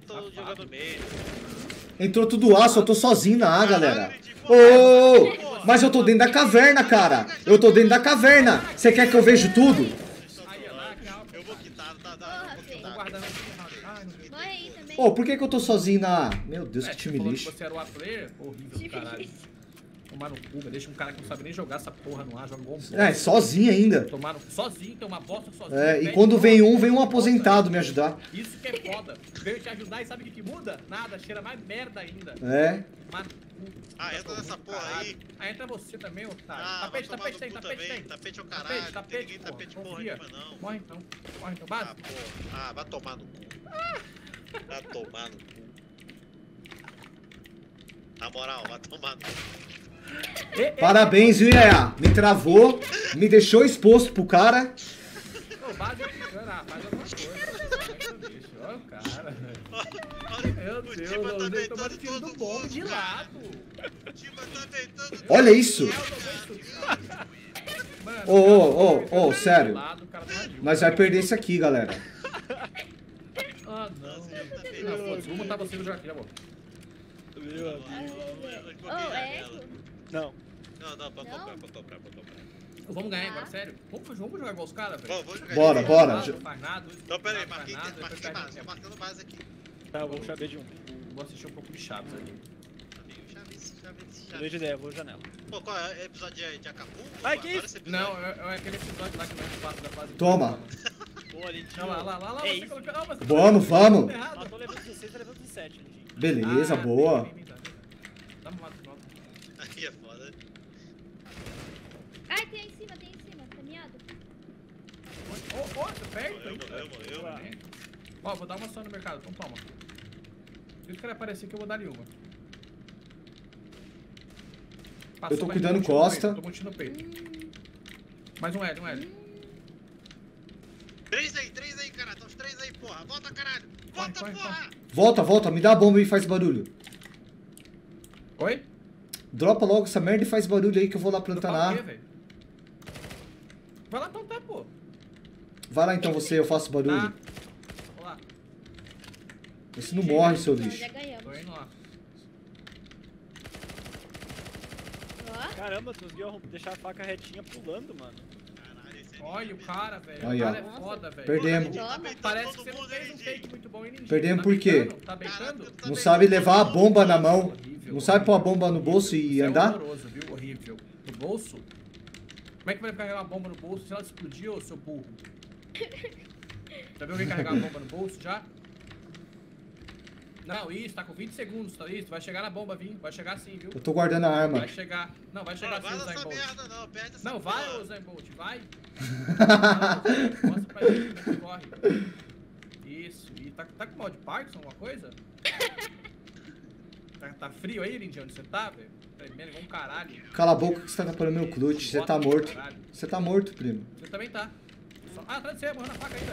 tô, tô jogando meio. Entrou tudo A, só tô sozinho na A, galera. Ô, mas eu tô dentro da caverna, cara. Eu tô dentro da caverna. Você quer que eu veja tudo? Aí, ó, lá, calma. Eu vou quitar, tá, tá, eu. Ô, por que que eu tô sozinho na A? Meu Deus, É, que time lixo. você era o A player? Horrível do caralho. Tomar no cu, deixa um cara que não sabe nem jogar essa porra no ar, joga um bosta. É, sozinho ainda. Tomar no... Sozinho, tem uma bosta sozinho. É, e quando vem um, vem um aposentado me ajudar. Isso que é foda. Veio te ajudar e sabe o que, que muda? Nada, cheira mais merda ainda. É. Cu. Ah, entra nessa porra caralho. aí. Ah, entra você também, otário. Ah, tapete, tapete tem, tapete tem. Tapete é o Tapete, caralho. Tem tapete, ninguém porra. tapete porra nenhuma, não. Morre então. Morre então. Ah, Base. porra. Ah, vai tomar no cu. Vai tomar no cu. Na moral, vai tomar no cu. Parabéns, viu, Yaya? Me travou, me deixou exposto pro cara. Ô, base é. Ah, faz alguma coisa. Bicho. Olha o cara, o tá deitando tiro do de lado. O tá deitando Olha isso. Mano, Ô, ô, ô, ô, tá sério. lado, ajuda. Nós vai perder isso aqui, galera. Ah, não. Tá foda-se, vou montar você no jogo aqui, tá bom. Meu amigo. A é? Não. Não, não, pode Não? comprar, pode comprar, pode comprar. Vamos ganhar agora, sério. Vamos, vamos jogar igual os caras, velho. Vamos, vamos jogar Bora, isso. bora. Não faz nada. Então, pera aí, marquei, nada, marquei base, tô tempo. marcando base aqui. Tá, eu vou puxar B de um. Vou assistir um pouco de Chaves vi, já Mudei vi. de ideia, vou janela. Pô, qual é? É episódio de, de Acapulco? Ai, que isso? Não, é, é aquele episódio lá que nós passa da fase. Toma. Boa, Lindinho. Não, lá, lá, lá, lá, É você isso. colocou. Não, mas você Vamos, vamos. errado. Matou levando 16, tá levando 17, Lindinho. Beleza, Ah, boa. vem, vem, vem, vem. Dá uma. Aí é foda. Ai, tem aí em cima, tem aí em cima. Tá miado? Ô, ô, tá perto? Morreu, morreu, morreu. Boa. Ó, vou dar uma só no mercado, então toma. Se ele quer aparecer que eu vou dar nenhuma. Eu tô cuidando costa. Tô no peito. Mais um L, um L. Três aí, três aí, cara. Tá os três aí, porra. Volta, caralho. Volta, corre, porra. Volta, volta, me dá a bomba e faz barulho. Oi? Dropa logo essa merda e faz barulho aí que eu vou lá plantar Dropar na quê? Vai lá plantar, pô. Vai lá então você, eu faço barulho. Vou lá, Você não morre, seu lixo. já ganhamos. tô indo lá. Caramba, tu conseguiu arrum- deixar a faca retinha pulando, mano. É Olha o cara, velho. Aí, o ó. cara é foda, velho. Perdemos. Tá Parece que você não fez um gente? muito bom, hein, Ninja? Perdemos Tá por quê? Tá beitando? Tá Não sabe levar a bomba na mão. Horrível, Não sabe pôr a bomba no horrível. bolso e é andar? horroroso, viu? Horrível. No bolso? Como é que vai carregar uma bomba no bolso se ela explodir, ô seu burro? Já viu alguém carregar uma bomba no bolso já? Não, isso, tá com 20 segundos, tá isso? Vai chegar na bomba, Vim. Vai chegar sim, viu? Eu tô guardando a arma. Vai chegar. Não, vai Não, chegar vai sim, Zayn Bolt. merda, não. Perde essa Não, vai, ô Zayn Bolt, vai. Não, Mostra pra como que corre. Isso. E tá, tá com mal de Parkinson, alguma coisa? Tá, tá frio aí, Lindinho, onde você tá, velho? Tremendo igual um caralho. Cala a boca que você tá atrapalhando meu clutch. Você tá morto. Você tá morto, primo. Você também tá. Ah, atrás de você, morrendo na faca ainda.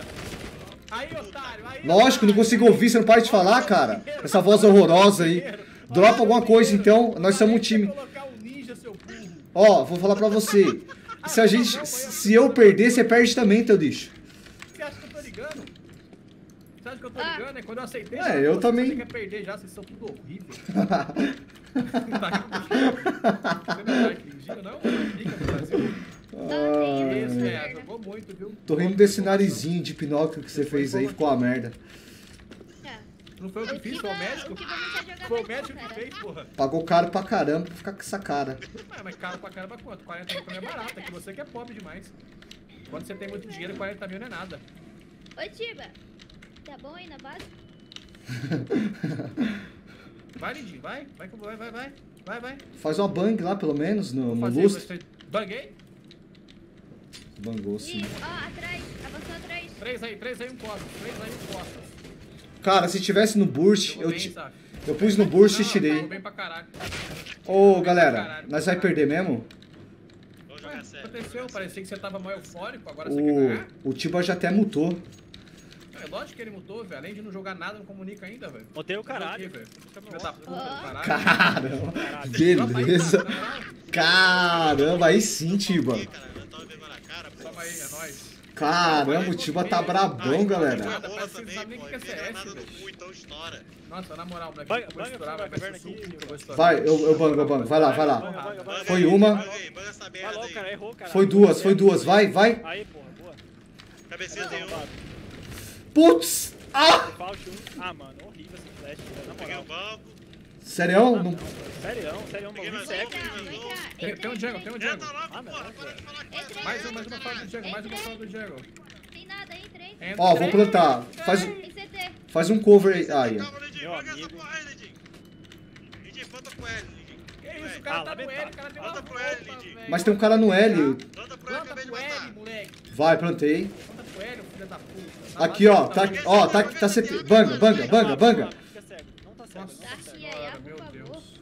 Aí, otário, aí. Lógico, não consigo ouvir, você não para de falar, cara. Essa voz horrorosa aí. Dropa alguma coisa então, nós somos um time. colocar um ninja, seu burro. Ó, vou falar pra você. Se a gente. Se eu perder, você perde também, teu lixo. Você acha que eu tô ligando? Você acha que eu tô Ah. ligando? É quando eu aceitei. É, eu também. Você quer perder já, vocês são tudo horrível. Você não vai fingir, não? Fica no Brasil. Ai, Isso, é, jogou muito, viu? Tô rindo desse narizinho de Pinóquio que você fez aí, ficou a merda. Tá. Não foi o que fiz, foi o médico. Foi o médico que fez, porra. Pagou caro pra caramba pra ficar com essa cara. Ah, mas caro pra caramba quanto? 40 mil é barato, é que você que é pobre demais. Quando você tem muito dinheiro, 40 mil não é nada. Oi, Tiba. Tá bom aí na base? Vai, Lindinho, vai. Vai, vai, vai, vai. Vai, vai. Faz uma bang lá, pelo menos, no, no lustre. você. Banguei? Bangou sim. Ih, ó, atrás. Avançou atrás. Três aí, três aí, um costas. Três aí, um costas. Cara, se tivesse no burst, Jogou eu, bem, eu pus no burst e Não, tirei. Pra caralho. Ô, galera, nós vai perder mesmo? Vamos o aconteceu? Parecia que você tava mal eufórico, agora você quer ganhar? O, o Tiba já até mutou. É lógico que ele mutou, velho. Além de não jogar nada, não comunica ainda, velho. Botei o caralho. O óculos. puta, Ó. caralho. Caramba, beleza. Caramba, aí sim, Tiba. Ih, cara, eu tava vendo na cara, pô. Toma aí, é nóis. Caramba, o Tiba tá brabão, galera. Nada, não sabe nem o que é tem CS, velho. então estoura. Nossa, na moral, moleque, eu vou estourar, vai aqui, suco. Vai, eu, eu bango, eu bango. Vai lá, vai lá. Foi uma. Foi duas, foi duas. Vai, vai. Aí, porra, boa. Cabecinha tem um. Arrombado. Putz! Ah! Ah, mano, horrível esse flash, na Peguei o moral. banco. Serião? Não... Sério, sério, vem mais um. cá. Tem, tem um Diego, tem um Diego. Ah, não, com. Mais um, mais uma fala do Diego, mais uma fala do Diego. Tem nada, entra, entra. Entra. Ó, vou plantar. Faz, faz um cover aí. Calma, Lidinho. Meu amigo. porra aí, Lidinho. Lidinho, planta pro L, Lidinho. Que isso, o cara Ah, tá no L, o cara deu uma pro L. Mas tem um cara no L. Planta pro L, Planta acabei de pro L, matar. moleque. Vai, plantei. Planta pro L, filho da puta. Aqui, ó. Tá, ó, tá, tá CT. Banga, banga, banga, banga. Não tá cego, não tá cego. Aqui, por meu favor. Deus.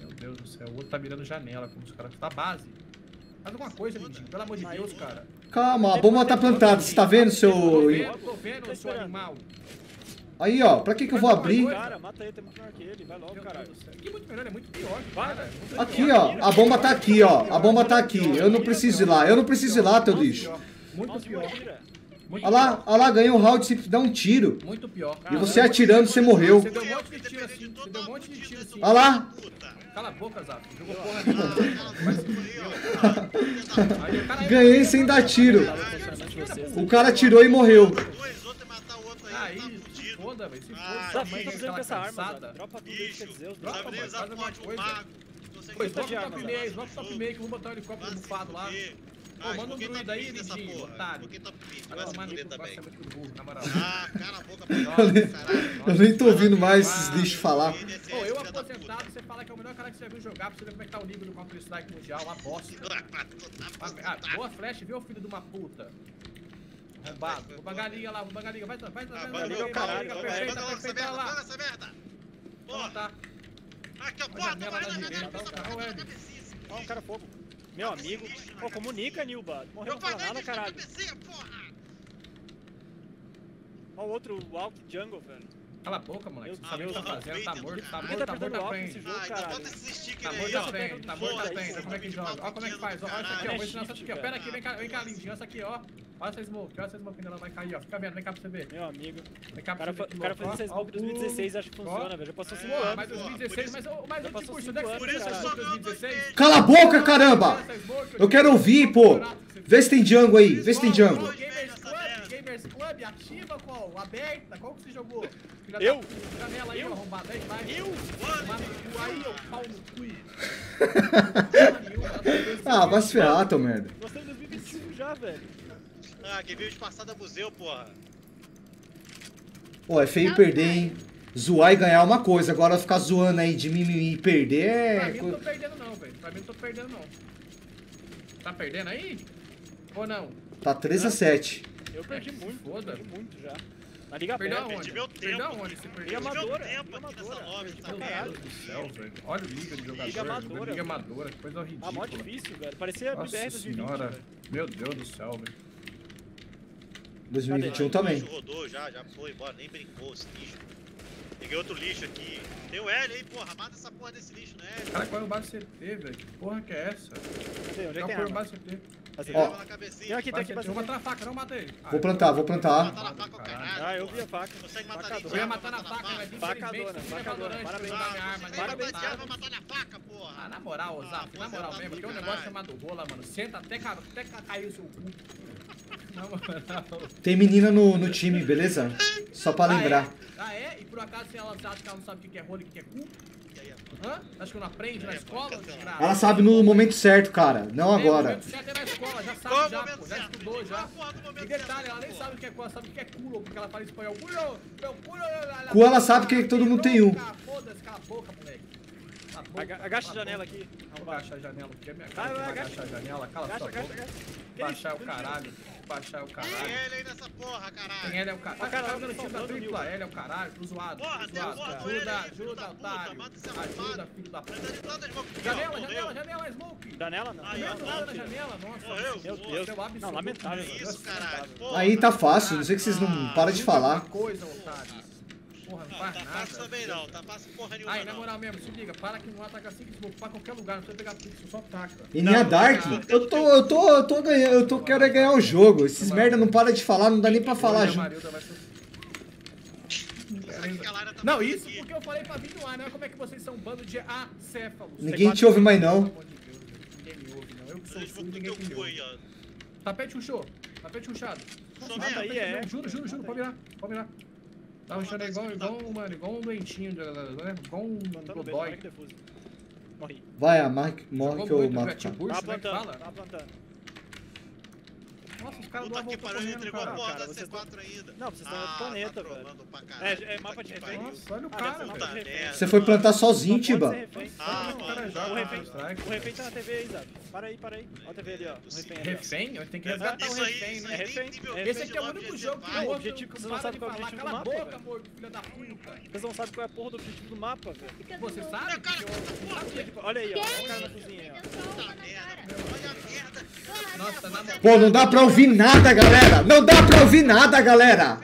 Meu Deus do céu, o outro tá mirando janela, como os caras. Tá base. Faz alguma coisa, Lindinho, pelo amor de Deus, cara. Calma, a bomba tá plantada. Você tá vendo, Tô seu. vendo, tô vendo, seu esperando. animal. Aí, ó. Pra que que eu vou abrir? Cara, mata ele, tem muito melhor que ele. Vai logo, caralho. Céu. Que muito melhor, é muito pior, cara. Aqui, ó. A bomba tá aqui, ó. A bomba tá aqui. Eu não preciso ir lá. Eu não preciso ir lá, teu lixo. Muito pior. Muito Olha lá, olha lá, ganhei um round sem dar um tiro. Muito pior. E você atirando, você morreu. Você deu um monte de tiro assim, você deu um monte de tiro assim. Olha lá. Cala a boca, Zap. Jogou porra nenhuma. Cara- Ganhei sem dar tiro. O cara atirou e morreu. Aí, tá foda, velho. Se Ah, foda. Que mãe eu tô fazendo com essa arma? Dropa tudo dizer, os Dropa, faz alguma coisa. Pois, dropa o top meio, dropa o top meio que eu vou botar o helicóptero bufado lá. Pô, manda um druida aí, Lindinho, otário. Porque tá pique, Vai se fuder também. ser muito burro, na moral. Ah, cala a boca, Eu nem- caralho. Eu nem tô ouvindo mais esses lixos falar. Pô, eu aposentado, você fala que é o melhor cara que você já viu jogar pra você ver como é que tá o nível do Counter Strike Mundial, uma bosta. Ah, boa flash, viu, filho de uma puta? Arrombado. Vou bangar a liga lá, vou bangar a liga. Vai, vai, vai, vai, Ah, vai, vai, vai, vai, caralho, vai, vai, perfeita, perfeita, merda, lá. manda essa merda. Então Porra, tá. aqui, ó, porra, tá da varrendo a direita, janela, tá o essa cara, porra o na L. cabecinha, esse Ó, um cara fogo. Meu amigo. Pô, comunica, Nilba. Morreu, Eu não nada, na caralho. cabecinha, porra. Ó, o outro, o Walk Jungle, velho. Cala a boca, moleque. Você Ah, sabe o que tá porra, fazendo, tá peita, morto, tá. Quem morto, tá tá morto da frente. Ah, então Tá aí, morto ó. da frente, tá morto da frente. Olha como é que joga, olha como é que faz, ó, olha isso aqui, ó. Vou ensinar isso aqui, ó. Pera aqui, vem cá, vem cá, lindinho, essa aqui, ó. Olha essa smoke, olha essa smoke, ela vai cair, ó. Fica vendo, vem cá pra você ver. Meu amigo. Vem cá pra cara, você ver. o cara fez essa smoke em 2016 acho que funciona, velho. Já passou 5 Pô, anos. mas pô, 2016, por mas, mas Já passou é anos, Por isso fez eu essa só smoke em ganho 2016? Cala a boca, caramba! Eu quero ouvir, pô. Vê se tem Django aí, vê se tem Django. Gamers Club, Gamers Club, ativa qual? Aberta, qual que você jogou? Filha Eu? Janela aí, Eu? arrombado, aí vai. Eu? Tomar no cu aí, pau no cu. Ah, vai se ferrar, teu merda. Nós estamos em 2025 já, velho. Ah, quem veio de passada museu, porra. Pô, é feio perder, hein? Zoar e ganhar é uma coisa, agora ficar zoando aí de mimimi e perder Pra é. mim não tô perdendo não, velho. Pra mim não tô perdendo não. Tá perdendo aí? Ou não? Tá 3 a 7 Eu perdi muito, foda. perdi muito já. Na Liga Perdeu aonde? perdi meu Perdeu tempo. aonde? Você Liga perdeu? Perdi meu amadora, tempo aqui nessa amadora. loja, tá Meu caralho. Deus do céu, velho. Olha o liga de jogador. Liga amadora, Liga amadora, que coisa ridícula. Ah, mó difícil, velho. Parecia Nossa BR 2020, senhora. velho. Meu Deus do céu, velho. 2021 O também. lixo rodou já, já foi embora, nem brincou esse lixo. Peguei outro lixo aqui. Tem o L aí, porra. Mata essa porra desse lixo, né? Cara, qual é o base CT, velho? Que porra que é essa? Cadê? Onde é Qual que tem foi o arma? base CT? Assim, Ó. Tem aqui, tem aqui, Eu vou matar na faca, não matei. Ah, Vou plantar, vou plantar. Matar na faca, o caralho. Ah, eu vi a faca. Consegue matar nem Eu ia matar na faca, mas infelizmente é pra parabéns. arma, né? Parabéns, cara. Vai matar na faca, porra. Ah, na moral, ô Ah, Zap, na moral mesmo, tem um negócio chamado rola, mano. Senta até, ca- até ca- cair o seu cu. Tem menina no, no time, beleza? Só pra lembrar. Ah, é? Ah, é? E por acaso ela acha que ela não sabe o que é rola e o que é cu? Hã? Acho que não aprende na É, escola? Ela sabe no momento certo, cara. Não É, agora. momento certo é na escola, já sabe já, pô. Já estudou já. A E detalhe, ela nem sabe o que é cu, ela sabe o que é culo, porque ela fala espanhol. Culo, meu culo, Cu, ela sabe que todo mundo tem um. Foda-se, cala a boca, moleque. A Agacha a janela aqui. Não baixa a janela, porque é minha Vai, cara que vai, vai agacha. a janela. Cala Agacha, sua boca. Baixar o caralho. Baixar o Tem caralho. L aí nessa porra, caralho. Tem L é o caralho. Ó, cara, Tá tá dando time da tripla. L é o caralho. Tô zoado. Porra, Tô zoado. porra Ajuda, ajuda, otário. Ajuda, filho da puta. Janela, janela, janela, smoke. Janela não. Aí, na janela, nossa. Morreu. Meu Deus. Não, lamentável. Isso, caralho. Aí tá fácil, não sei que vocês não param de falar. coisa, otário. Porra, não Não, faz tá nada. fácil também não, tá fácil porra nenhuma Aí, na não. moral mesmo, se liga, para que não ataca assim que smoke pra qualquer lugar, não precisa pegar pixel, só taca. E nem a Dark, eu tô, eu tô, eu tô ganhando, eu tô querendo ganhar o jogo. Esses merda não para de falar, não dá nem pra falar Lara tá Não, isso aqui. porque eu falei pra vir no ar, não é como é que vocês são um bando de acéfalos. Ninguém te ouve mais não. Ninguém me ouve, não. Eu que sou surdo, com ninguém me cu ouve. aí, ó. Tapete ruxou. Tapete ruxado. Só tapete aí, é. Juro, juro, juro. Pode virar. Pode virar. Tá ruxando aí igual, igual, um- mano, igual um doentinho, né? Igual um defuse. Morri. Vai, a morre, morre Jogou que eu mato. né, que plantando, tava plantando. Nossa, os caras do Puta ar que voltou pariu, ele correndo, entregou a cara. porra cara, da vocês C4 ainda. Não, vocês estão em outro planeta, tá velho. pra É, caralho. é mapa de que refém. Nossa, olha o Ah, cara, velho. merda. Você foi plantar sozinho, Tiba. Ah, Olha o refém, strike. o refém tá na TV aí, Zap. Para aí, para aí. Olha a TV ali, ó. O refém tenho que resgatar o refém, né? refém. Esse aqui é o 29 único jogo que vai. o objetivo- você não sabe qual é o objetivo Cala do a mapa, boca, velho. morto, filha da puta. Vocês não sabem qual é a porra do objetivo do mapa, velho. Você sabe? Que Olha aí, ó. Olha o cara na cozinha, aí, ó. Olha a merda. Nossa, na moral. Pô, não dá pra ouvir nada, galera. Não dá pra ouvir nada, galera.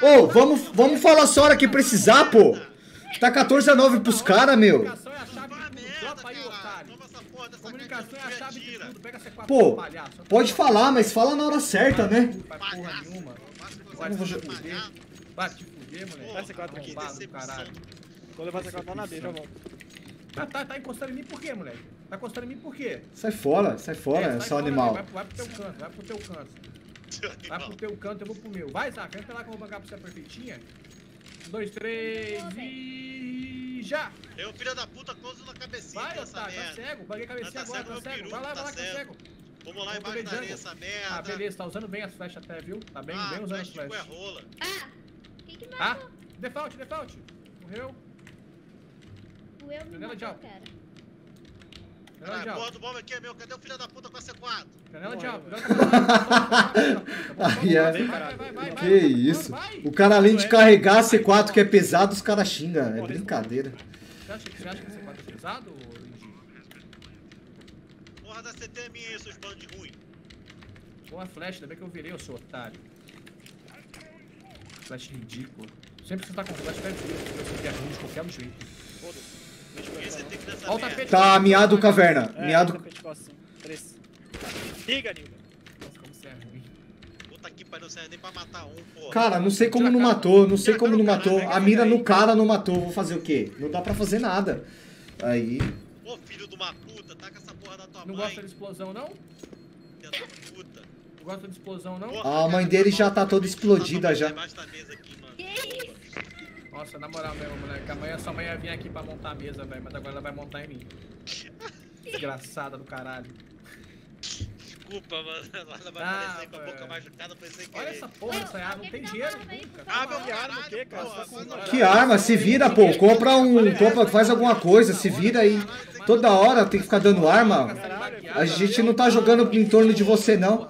Ô, vamos, vamos falar só a hora que precisar, pô. Tá 14 a 9 pros caras, meu. É é quatro Pô, palhaço. Pode falar, mas fala na hora certa, né? Vai porra nenhuma. Vai Vai te se fuder. Vai fuder, moleque. Vai ser quatro Arrombado caralho. Vou levar essa lá na B, já volto. Tá, tá, tá encostando em mim por quê, moleque? Tá encostando em mim por quê? Sai fora, sai fora, É, sai seu animal. Vai, vai pro teu canto, vai pro teu canto. Vai pro teu canto, eu vou pro meu. Vai, Zaca, entra lá que eu vou bancar pra você a perfeitinha. Um, dois, três e. Já! Um filho da puta close na cabecinha Vai, otário, tá merda. cego. Baguei a cabecinha Tá agora, cego tá meu cego. peru, Vai lá, tá vai lá, tá cego. cego. Vamos lá embaixo da areia essa merda. Ah, beleza, tá usando bem as flechas até, viu? Tá bem, Ah, bem usando as flash tipo é flechas. rola. Ah, quem que Ah, default, default. Morreu. O eu me Janela de matou, alto. cara. Janela de Caralho, a porra alto. do bomba aqui é meu. Cadê o filho da puta com a C4? Janela de é. Vai, Que isso? O cara, além de carregar C4 que é pesado, os caras xingam. É brincadeira. Você acha, que esse quadro é pesado? Porra da CT é minha aí, seus bandos de ruim. Boa flash, ainda bem que eu virei, eu sou otário. Flash ridículo. Sempre que você tá com flash, vai vir. Você quer ruim de qualquer jeito. Foda-se. Ó o tapete. Tá miado caverna. É, Miado. tapete costa, sim. Três. Liga, Nilda. Nossa, como você é ruim. Puta que pariu, não serve nem pra matar um, porra. Cara, não sei como não matou, não sei como não matou. A mira no cara não matou. Vou fazer o quê? Não dá pra fazer nada. Aí. Ô filho de uma puta, taca essa porra da tua Não mãe. gosta de explosão, não? filha da puta. Não gosta de explosão, não? Porra, A mãe cara, dele tá já tá toda tá explodida já. debaixo da mesa aqui, mano. Que isso? Nossa, na moral mesmo, moleque. Amanhã sua mãe ia vir aqui pra montar a mesa, velho. Mas agora ela vai montar em mim. Desgraçada do caralho. Desculpa, mano. Ela vai Ah, aparecer com a boca machucada, foi sem querer. Olha essa porra dessa arma, não tem dinheiro. Ah, meu Que arma, caralho, o quê, cara? Que arma, se vira, pô. Compra um. Compra, faz alguma coisa, se vira aí. Toda hora tem que ficar dando arma. A gente não tá jogando em torno de você, não.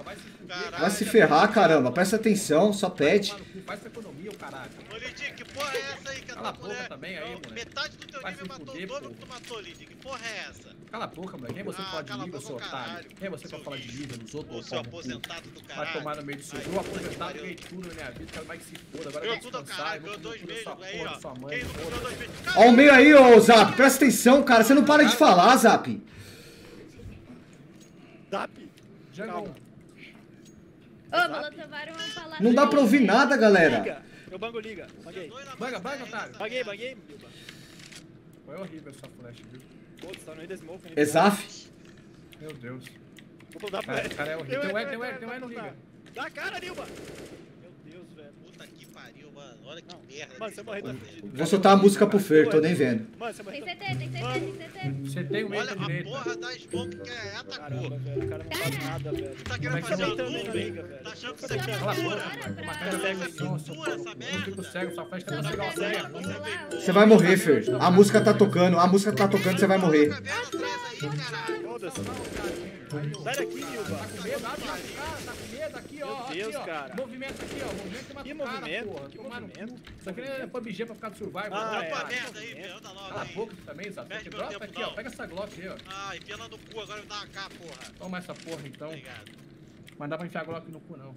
Vai se Vai ferrar, caramba. Presta atenção, só pede. no cu, Faz pra economia, o caralho. Ô, Lidic, que porra é essa aí que a Cala a boca também aí, moleque. Metade do teu Vai nível se matou fuder, o dobro que tu matou, Lidic. Que porra é essa? Cala a boca, moleque. Quem é você Ah, que fala de nível, seu otário? Quem é você pra falar de nível dos outros? Ô, seu cu? aposentado do Vai caralho. tomar no meio do seu. Eu aposentado, ganhei tudo na minha vida, quero mais que se foda. Agora eu tudo, caralho. eu Ganhou dois meses sua aí, porra ó. da sua mãe. Quem não ganhou dois meses? Ó o meio aí, ô Zap. Presta atenção, cara. Você não para de falar, Zap. Zap. Jungle. Ô, Molotovaram vamos falar. Não dá pra ouvir nada, galera. Eu bango liga. Banguei. Banga, banga, otário. Baguei, Nilda. Foi horrível essa flash, viu? Foda-se, tá no meio da smoke. né? Exaf. Meu Deus. Vou dar pra Cara, ele. cara é horrível. Deu Tem o E, Ed, tem o deu Ed, tem o Ed, não deu liga. Dá a cara, Nilba. Meu Deus, velho. Puta que pariu, mano. Olha que merda. Mano, você esse morreu. Vou soltar a música pro Fer, tô nem vendo. Mano, você Tem morreu. CT, tem CT, tem CT. Você tem o Olha a porra da smoke que é atacou. Caramba, velho. O cara não faz nada, velho. Tá é querendo que fazer você uma nuvem? velho? Tá achando que Eu você tô quer Cala a Agora boca, cura? mano. pra- Uma Você vai morrer, Fer. A música tá tocando, a música tá tocando, você vai morrer. Foda-se. Sai daqui, Nilba. Tá com medo? Tá, ah, tá com medo aqui, ó. Meu aqui, Deus, ó. cara. Movimento aqui, ó. Movimento que mata Que o cara, movimento? porra. Que Tomar movimento? aqui é PUBG pra ficar do Survival. Ah, né, é. Dropa a cara? merda aí, meu. Anda logo Cala a boca também, Zé. Perde meu Dropa tempo, aqui, ó. Pega essa Glock aí, ó. Ah, enfia lá no cu, agora me dá uma K, porra. Toma essa porra, então. Obrigado. Mas não dá pra enfiar Glock no cu, não.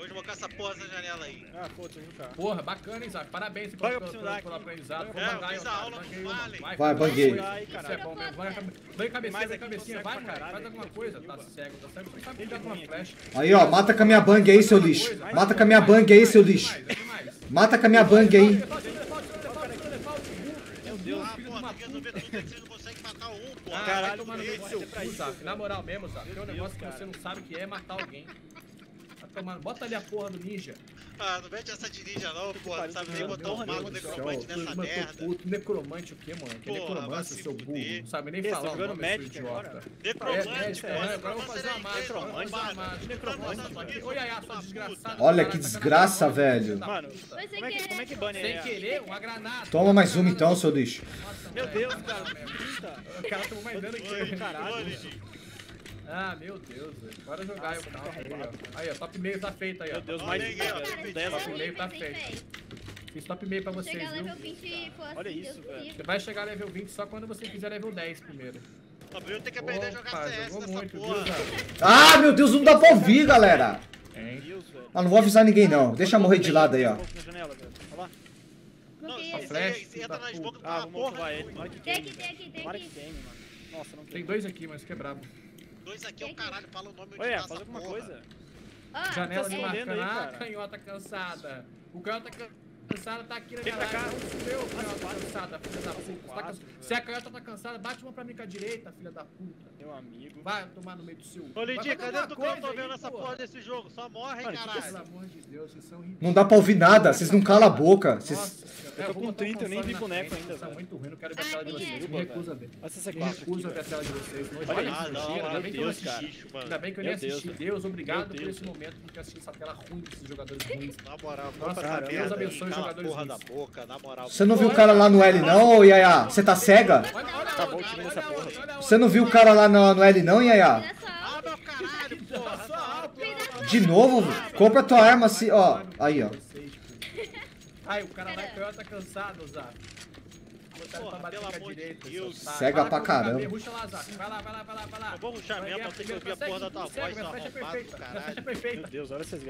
Vou desmocar essa porra dessa janela aí. Ah, foda-se, vem cá. Porra, bacana, hein, Zac? Parabéns Vai, pelo, eu pelo, pelo aqui. aprendizado. É, eu fiz a aula Banguei com o. Vale. Vai, banguei. Ai, Isso é bom mesmo. Vai, vai cabecinha, vai aqui, cabecinha, vai, caralho, Faz alguma coisa. Tá cego, tá cego. Você sabe com uma flecha. Aí, ó, mata com a minha bang aí, seu lixo. Mata com a minha bang aí, seu lixo. Mata com a minha bang aí. Meu Deus, Ah, filho não consegue matar um, Ah, porra. Caralho, Caralho, tomar no que meio do isso, seu é pra cu, isso. Zac. Na moral mesmo, Zac. Tem um negócio que cara. você não sabe que é matar alguém. Tomando. Bota ali a porra do ninja. Ah, não mete essa de ninja não, porra. Não sabe nem botar um mago necromante nessa merda. puto. Necromante o quê, mano? Que necromante, se seu burro. Não sabe nem Esse, falar o jogando nome, Magic idiota. É, Necromante, né? Agora eu vou fazer uma Necromante, mágica. Necromante. Olha aí, sua desgraçada. Olha que desgraça, velho. Mano, Como é que, como é que bane Sem é? querer, uma granada. Toma mais uma então, seu lixo. Meu. Deus, cara. Puta. O cara tomou mais dano que ele. Caralho. Ah, meu Deus, velho. Bora jogar aí o carro aí, ó. Aí, ó, top meio tá feito aí, ó. Meu Deus, mais aí, de ó. Top meio tá sem feito. Fiz top meio pra vocês, Chegar viu? level 20 e for assim, Olha Deus isso, velho. Você vai chegar level 20 só quando você fizer level 10 primeiro. O Bruno tem que aprender a jogar CS jogou nessa muito, porra. Ah, meu Deus, não dá pra ouvir, galera. Hein? Ah, não vou avisar ninguém, não. Deixa morrer de lado aí, ó. Não, ele. flash, você entra da na puta. smoke com Ah, porra. Tem aqui, tem aqui, tem aqui. Nossa, não Tem dois aqui, mas que é brabo. Dois aqui é o caralho, fala o nome onde Olha, tá faz alguma porra. coisa. Ó, Janela tá de Ah, cara. canhota cansada. O canhota cansada tá aqui na Vem minha pra live. cá. Não sou eu, canhota quatro. cansada, filha da puta. Tá velho. Se a canhota tá cansada, bate uma pra mim com a direita, filha da puta. Meu amigo. Vai tomar no meio do seu. Ô, fazer cadê alguma tu que eu tô coisa vendo essa porra. desse jogo? Só morre, Mano, caralho. Pelo amor de Deus, vocês são ridículos. Não dá pra ouvir nada, vocês não calam a boca. Nossa, Vocês... Eu tô com botar o 30, eu nem vi boneco ainda, velho. muito ruim, não quero ver a Ah, tela de vocês. Me recuso a ver. Me C4 recuso a aqui, ver a velho. tela de vocês. Olha olha isso, Ah, Ainda bem que eu não assisti. Ainda bem que eu nem assisti. Deus, obrigado por esse momento, porque eu assisti essa tela ruim desses jogadores ruins. Na moral, Nossa, Deus abençoe os a jogadores porra da ruins. boca, na moral. Você não viu o cara lá no L não, Yaya? Você tá cega? Tá a bom, outra, time dessa a porra. a Você não viu o cara lá no, no L não, Yaya? Ah, aula. meu caralho, porra. Só a alta, De novo? Compra tua arma assim, ó. Aí, ó. Ai, o cara vai canhota cansado, Zap. Porra, pra pelo amor de Deus. Cega pra caramba. Ruxa lá, Zap. Vai lá, vai lá, vai lá, vai lá. Eu vou ruxar mesmo, eu tenho que ouvir a porra da tua voz, minha seu flecha é arrombado caralho. Meu. Deus, olha essas...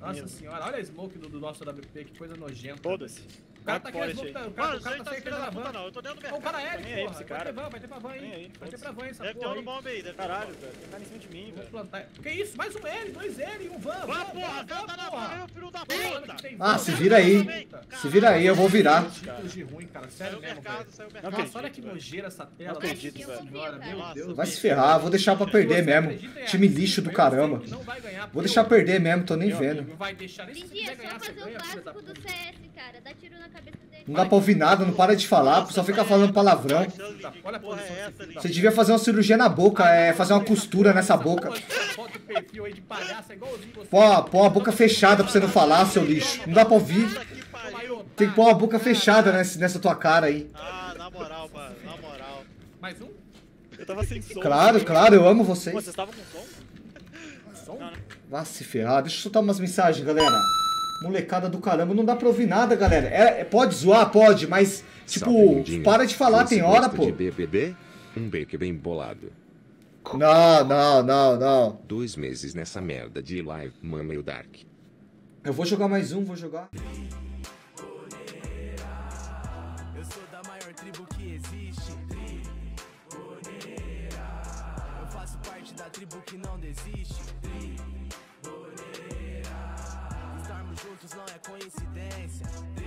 Nossa senhora, olha a smoke do, do nosso WP, que coisa nojenta. Foda-se. O cara tá aqui, Vai a fora smoke tá, o cara, o tá tá saindo filho da van. não, eu tô dentro do Ó, o mercado. cara é porra. esse Vai cara. ter van, vai ter pra van aí. Vai ter pra van essa Deve ter porra um no aí. bomba aí, deve Caralho, velho. Cara em cima de mim, velho. plantar. Que isso? Mais um L, dois L e um van. Vai, van, porra, van, cara tá na porra. mão, filho da puta. Ah, van, se vira aí. Se vira aí, eu vou virar. De ruim, cara. Sério Saiu o mesmo, mercado, velho. saiu o Não mercado. Nossa, olha que nojeira essa tela. Não acredito, velho. Vai se ferrar, vou deixar pra perder mesmo. Time lixo do caramba. Vou deixar perder mesmo, tô nem vendo. vai deixar nem se quiser é ganhar, só você fazer o ganha, filha da básico do puta. CS, cara. Dá tiro na. Não dá pra ouvir nada, não para de falar, só fica falando palavrão. Olha a Porra, posição é Você devia fazer uma cirurgia na boca, é fazer uma costura nessa boca. É. Pô, pô a boca fechada pra você não falar, seu lixo. Não dá pra ouvir. Tem que pôr a boca fechada nessa, nessa tua cara aí. Ah, na moral, mano, na moral. Mais um? Eu tava sem som. Claro, claro, eu amo Pô, vocês. vocês estavam com som? Som? Vá se ferrar, deixa eu soltar umas mensagens, galera. Molecada do caramba, não dá pra ouvir nada, galera. É, é- pode zoar, pode, mas, tipo, Salve, para de falar, Você tem hora, pô. de BBB? Um bake bem bolado. Não, não, não, não. Dois meses nessa merda de live, mama e o Dark. Eu vou jogar mais um, vou jogar. Eu sou da maior tribo que existe. Triboneira. Eu faço parte da tribo que não desiste. Juntos não é coincidência.